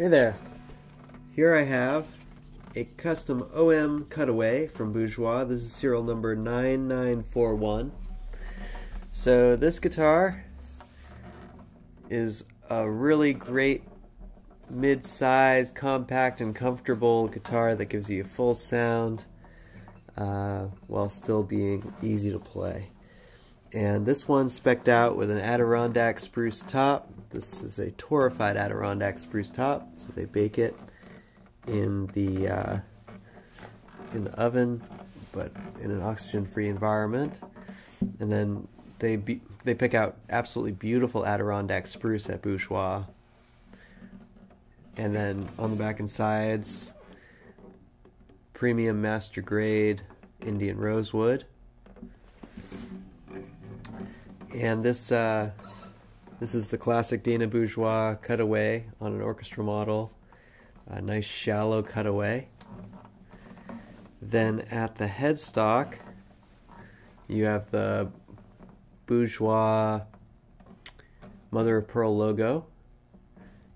Hey there. Here I have a custom OM cutaway from Bourgeois. This is serial number 9941. So this guitar is a really great mid-sized, compact, and comfortable guitar that gives you a full sound uh, while still being easy to play. And this one's specced out with an Adirondack spruce top. This is a torrefied Adirondack spruce top, so they bake it in the uh, in the oven, but in an oxygen-free environment. And then they be, they pick out absolutely beautiful Adirondack spruce at Bourgeois. And then on the back and sides, premium master grade Indian rosewood. And this uh, this is the classic Dana Bourgeois cutaway on an orchestra model. A nice shallow cutaway. Then at the headstock, you have the Bourgeois mother of pearl logo,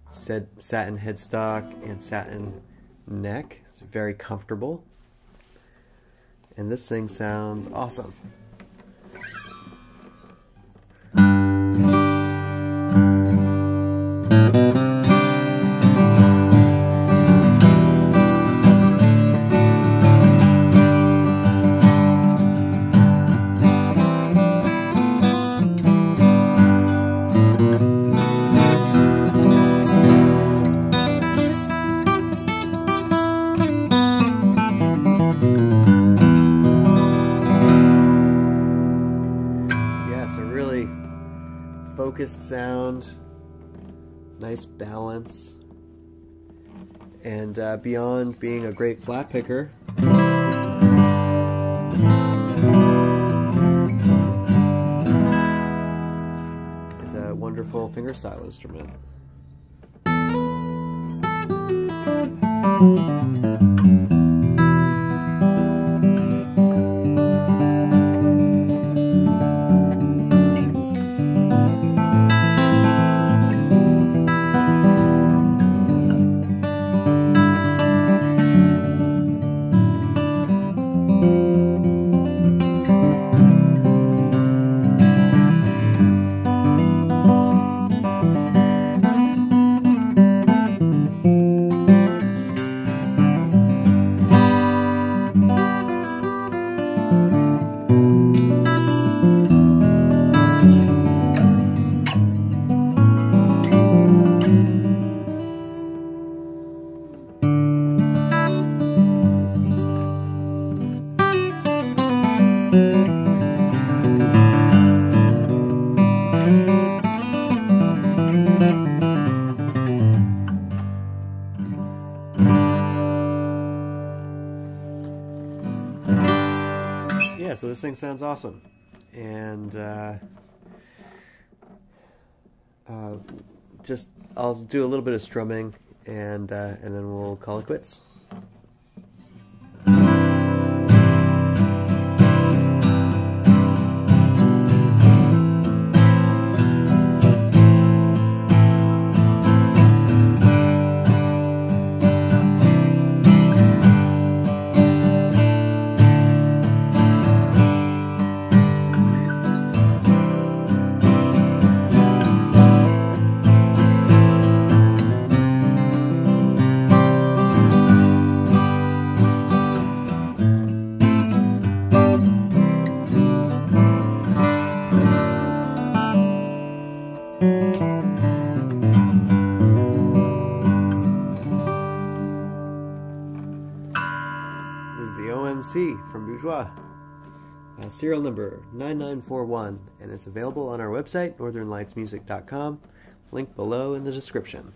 said satin headstock and satin neck. It's very comfortable. And this thing sounds awesome. Focused sound, nice balance, and uh, beyond being a great flat picker, it's a wonderful fingerstyle instrument. Yeah, so this thing sounds awesome. And uh, uh, just I'll do a little bit of strumming and uh, and then we'll call it quits. OMC from Bourgeois. Uh, serial number 9941, and it's available on our website, northernlightsmusic.com. Link below in the description.